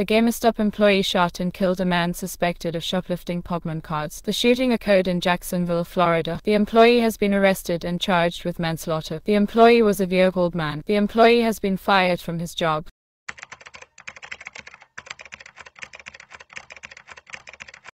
A GameStop employee shot and killed a man suspected of shoplifting Pokemon cards. The shooting occurred in Jacksonville, Florida. The employee has been arrested and charged with manslaughter. The employee was a vehicle man. The employee has been fired from his job.